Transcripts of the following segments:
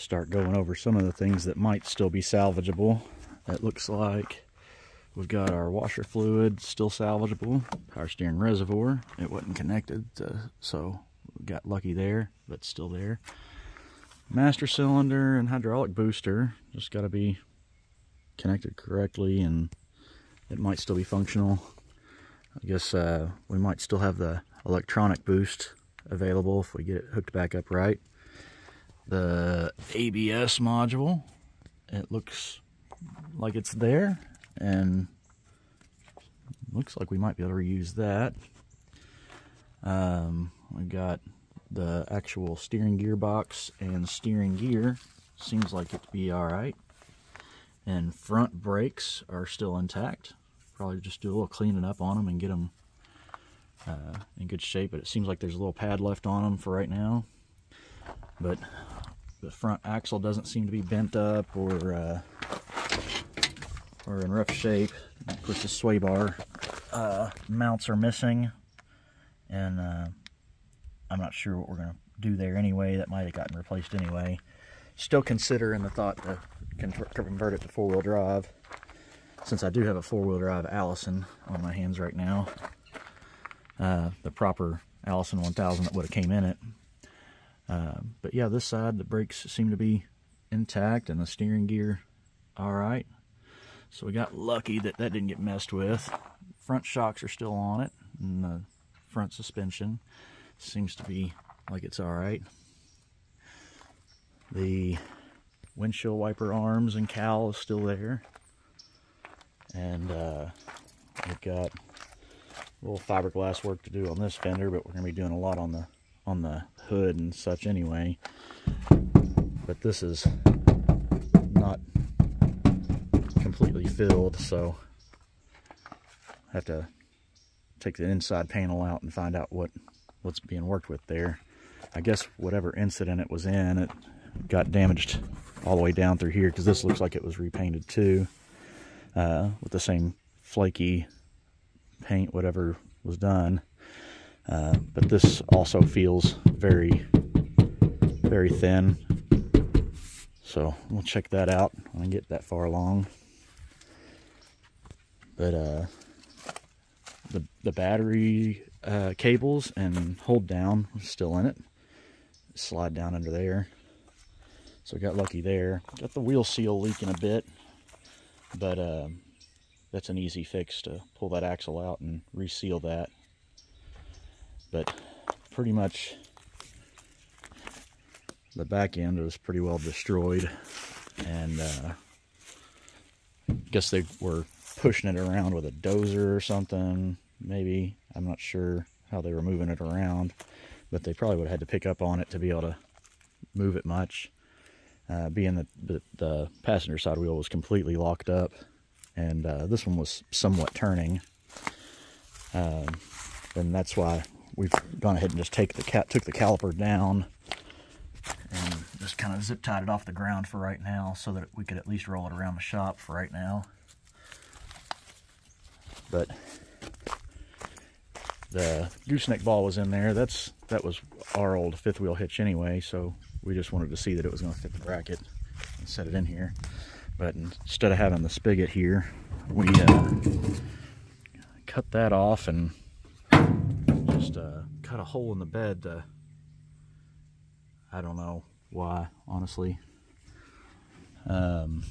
start going over some of the things that might still be salvageable. It looks like we've got our washer fluid still salvageable, power steering reservoir. It wasn't connected, uh, so we got lucky there, but still there. Master cylinder and hydraulic booster just got to be connected correctly and it might still be functional. I guess uh, we might still have the electronic boost available if we get it hooked back up right. The ABS module, it looks like it's there and looks like we might be able to reuse that. Um, we got the actual steering gearbox and steering gear seems like it to be all right. And front brakes are still intact. Probably just do a little cleaning up on them and get them uh, in good shape. But it seems like there's a little pad left on them for right now. But the front axle doesn't seem to be bent up or uh, or in rough shape. Of course, the sway bar uh, mounts are missing, and uh, I'm not sure what we're going to do there anyway. That might have gotten replaced anyway. Still considering the thought to convert it to four-wheel drive, since I do have a four-wheel drive Allison on my hands right now. Uh, the proper Allison 1000 that would have came in it. Uh, but yeah, this side, the brakes seem to be intact and the steering gear all right. So we got lucky that that didn't get messed with. Front shocks are still on it, and the front suspension seems to be like it's all right. The windshield wiper arms and cowl is still there. And uh, we've got a little fiberglass work to do on this fender, but we're to be doing a lot on the on the hood and such anyway. But this is not completely filled, so I have to take the inside panel out and find out what what's being worked with there. I guess whatever incident it was in, it got damaged all the way down through here because this looks like it was repainted too uh, with the same flaky paint, whatever was done. Uh, but this also feels very, very thin. So we'll check that out when I get that far along. But uh, the the battery uh, cables and hold down still in it. Slide down under there. So we got lucky there. Got the wheel seal leaking a bit, but uh, that's an easy fix to pull that axle out and reseal that. But pretty much the back end was pretty well destroyed, and uh, I guess they were pushing it around with a dozer or something. Maybe I'm not sure how they were moving it around, but they probably would have had to pick up on it to be able to move it much. Uh, being that the, the, passenger side wheel was completely locked up, and uh, this one was somewhat turning, um, and that's why we've gone ahead and just take the cat took the caliper down and just kind of zip tied it off the ground for right now, so that we could at least roll it around the shop for right now. But the gooseneck ball was in there. That's that was our old fifth wheel hitch anyway, so we just wanted to see that it was going to fit the bracket and set it in here. But instead of having the spigot here, we uh, cut that off and cut a hole in the bed. To, I don't know why, honestly. Um,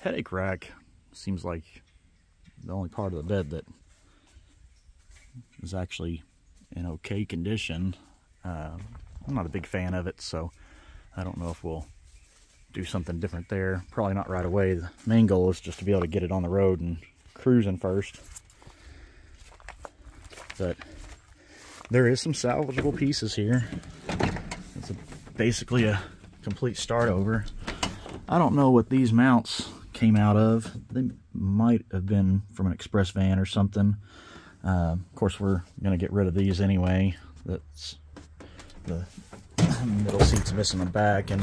headache rack seems like the only part of the bed that is actually in okay condition. Uh, I'm not a big fan of it, so I don't know if we'll do something different there. Probably not right away. The main goal is just to be able to get it on the road and cruising first. But there is some salvageable pieces here. It's a, basically a complete start over. I don't know what these mounts came out of. They might have been from an express van or something. Uh, of course, we're going to get rid of these anyway. That's the middle seat's missing the back, and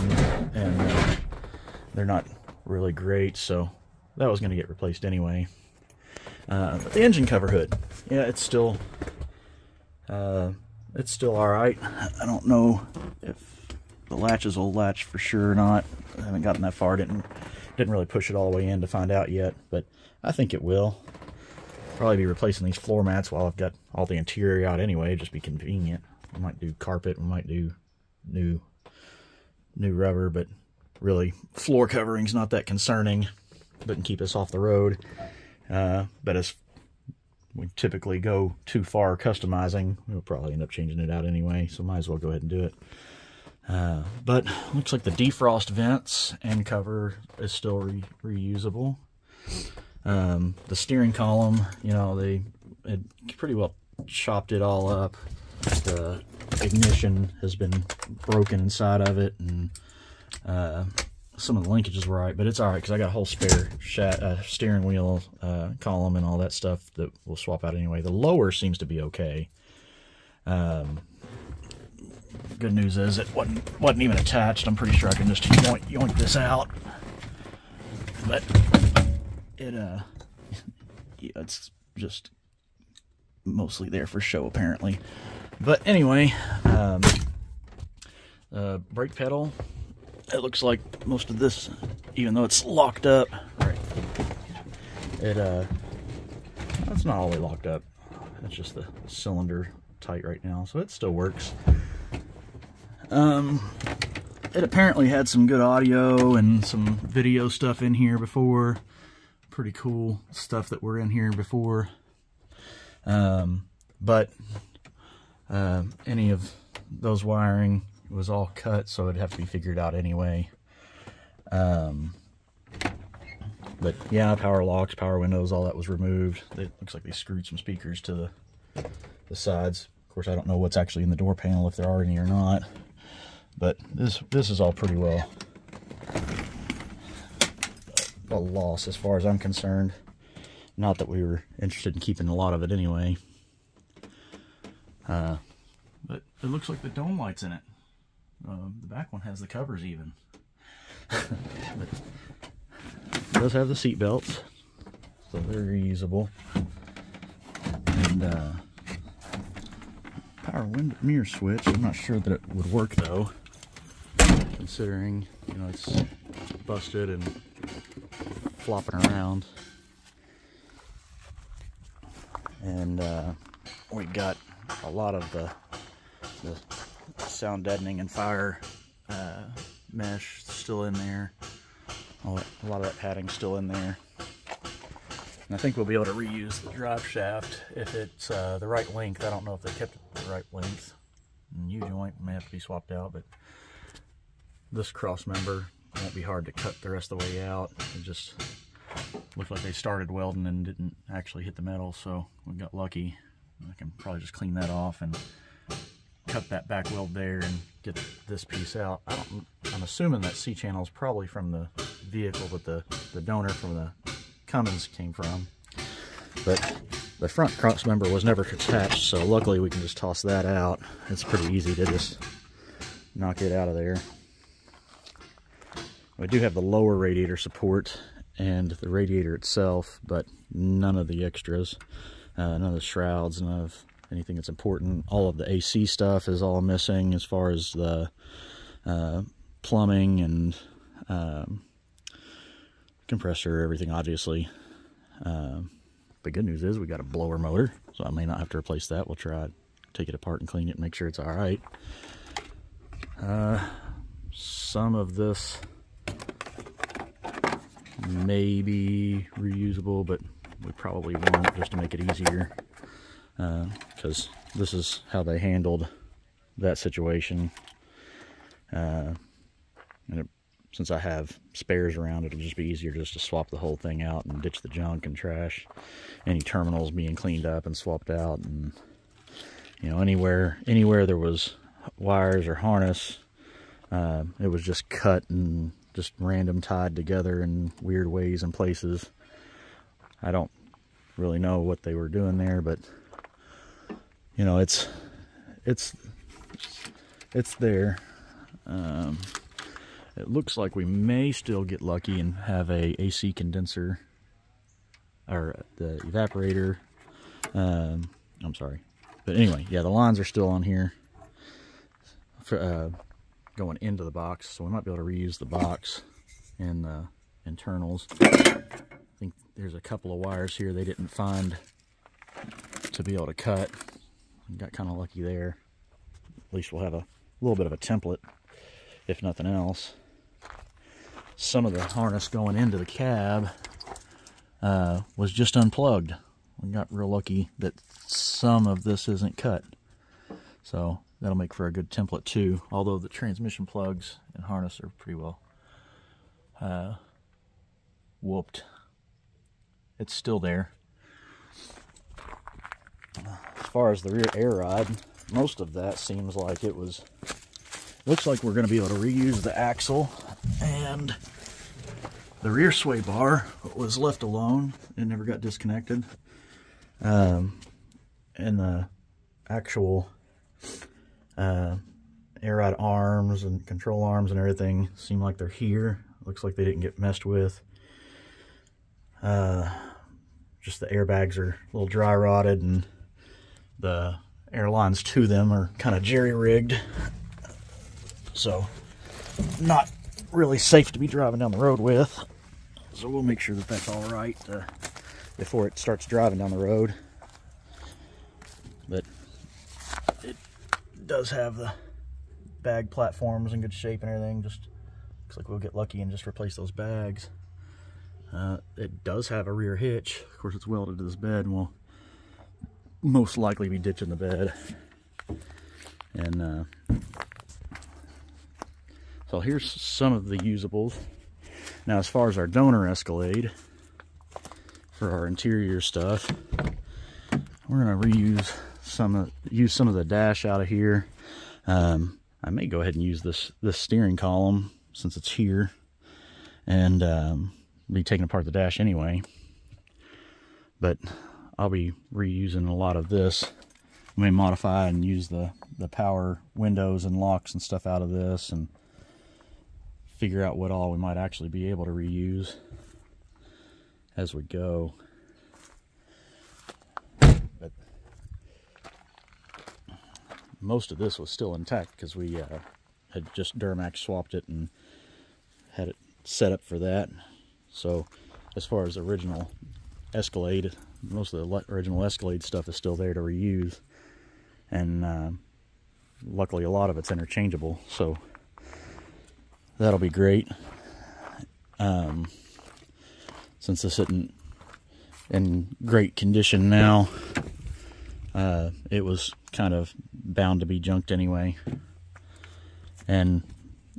and uh, they're not really great, so that was going to get replaced anyway. Uh, the engine cover hood, yeah, it's still uh, it's still all right. I don't know if the latches will latch for sure or not. I haven't gotten that far. Didn't didn't really push it all the way in to find out yet, but I think it will. Probably be replacing these floor mats while I've got all the interior out anyway. Just be convenient. We might do carpet. We might do new new rubber, but really floor covering's not that concerning. Doesn't keep us off the road. Uh, but as we typically go too far customizing, we'll probably end up changing it out anyway, so might as well go ahead and do it. Uh, but looks like the defrost vents and cover is still re reusable. Um, the steering column, you know, they had pretty well chopped it all up. The ignition has been broken inside of it, and uh, some of the linkages were right, but it's all right because I got a whole spare uh, steering wheel uh, column and all that stuff that we'll swap out anyway. The lower seems to be okay. Um, good news is it wasn't wasn't even attached. I'm pretty sure I can just yoink, yoink this out. But it uh, yeah, it's just mostly there for show apparently. But anyway, um, uh, brake pedal it looks like most of this, even though it's locked up, right, it, uh, it's not all the way locked up. It's just the cylinder tight right now, so it still works. Um, it apparently had some good audio and some video stuff in here before. Pretty cool stuff that were in here before. Um, but uh, any of those wiring it was all cut, so it'd have to be figured out anyway. Um, but yeah, power locks, power windows, all that was removed. It looks like they screwed some speakers to the, the sides. Of course, I don't know what's actually in the door panel, if there are any or not. But this this is all pretty well a loss as far as I'm concerned. Not that we were interested in keeping a lot of it anyway. Uh, but it looks like the dome light's in it. Uh, the back one has the covers even. does have the seat belts, so they're reusable. And uh, power window mirror switch. I'm not sure that it would work though, considering you know it's busted and flopping around. And uh, we got a lot of the, the sound deadening and fire uh, mesh still in there. a lot of that padding still in there. And I think we'll be able to reuse the drive shaft if it's uh, the right length. I don't know if they kept it the right length. U-joint may have to be swapped out, but this cross member won't be hard to cut the rest of the way out. It just looked like they started welding and didn't actually hit the metal, so we got lucky. I can probably just clean that off and cut that back weld there and get this piece out. I am assuming that C-channel is probably from the vehicle that the, the donor from the Cummins came from. But the front cross member was never attached, so luckily we can just toss that out. It's pretty easy to just knock it out of there. We do have the lower radiator support and the radiator itself, but none of the extras, uh, none of the shrouds, none of anything that's important. All of the AC stuff is all missing as far as the uh, plumbing and um, compressor, everything obviously. Uh, the good news is we got a blower motor, so I may not have to replace that. We'll try take it apart and clean it and make sure it's all right. Uh, some of this may be reusable, but we probably won't just to make it easier because this is how they handled that situation. Uh, and it, since I have spares around, it'll just be easier just to swap the whole thing out and ditch the junk and trash. Any terminals being cleaned up and swapped out, and you know anywhere anywhere there was wires or harness, uh, it was just cut and just random tied together in weird ways and places. I don't really know what they were doing there, but you know, it's it's it's there. Um, it looks like we may still get lucky and have a AC condenser or the evaporator. Um, I'm sorry, but anyway, yeah, the lines are still on here. For, uh, going into the box, so we might be able to reuse the box and the internals. I think there's a couple of wires here they didn't find to be able to cut. Got kind of lucky there. At least we'll have a little bit of a template, if nothing else. Some of the harness going into the cab uh, was just unplugged. We got real lucky that some of this isn't cut. So that'll make for a good template too. Although the transmission plugs and harness are pretty well uh, whooped. It's still there. As far as the rear air ride, most of that seems like it was looks like we're going to be able to reuse the axle and the rear sway bar was left alone it never got disconnected. Um, and the actual uh, air ride arms and control arms and everything seem like they're here. Looks like they didn't get messed with. Uh, just the airbags are a little dry rotted and the airlines to them are kind of jerry-rigged. So, not really safe to be driving down the road with. So we'll make sure that that's all right uh, before it starts driving down the road. But it does have the bag platforms in good shape and everything. Just looks like we'll get lucky and just replace those bags. Uh, it does have a rear hitch. Of course, it's welded to this bed, and we'll most likely be ditching the bed. And uh, so here's some of the usables. Now, as far as our donor Escalade for our interior stuff, we're gonna reuse some of use some of the dash out of here. Um, I may go ahead and use this this steering column since it's here, and um, be taking apart the dash anyway. But I'll be reusing a lot of this. I may modify and use the, the power windows and locks and stuff out of this and figure out what all we might actually be able to reuse as we go. But most of this was still intact because we uh, had just Duramax swapped it and had it set up for that. So as far as the original Escalade, most of the original Escalade stuff is still there to reuse. And uh, luckily a lot of it's interchangeable, so that'll be great. Um, since this isn't in great condition now, uh, it was kind of bound to be junked anyway. And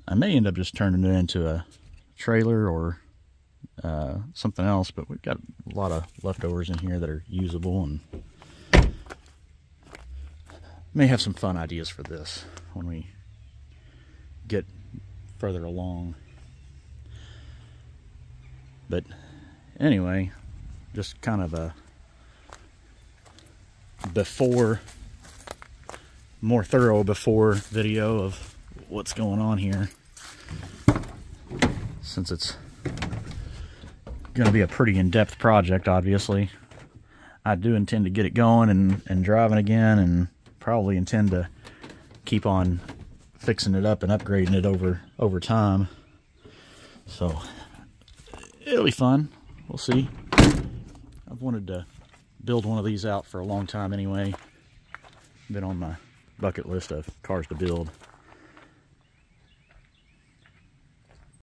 I may end up just turning it into a trailer or uh, something else, but we've got a lot of leftovers in here that are usable and may have some fun ideas for this when we get further along. But anyway, just kind of a before, more thorough before video of what's going on here. Since it's going to be a pretty in-depth project, obviously. I do intend to get it going and, and driving again and probably intend to keep on fixing it up and upgrading it over over time. So it'll be fun. We'll see. I've wanted to build one of these out for a long time anyway. Been on my bucket list of cars to build.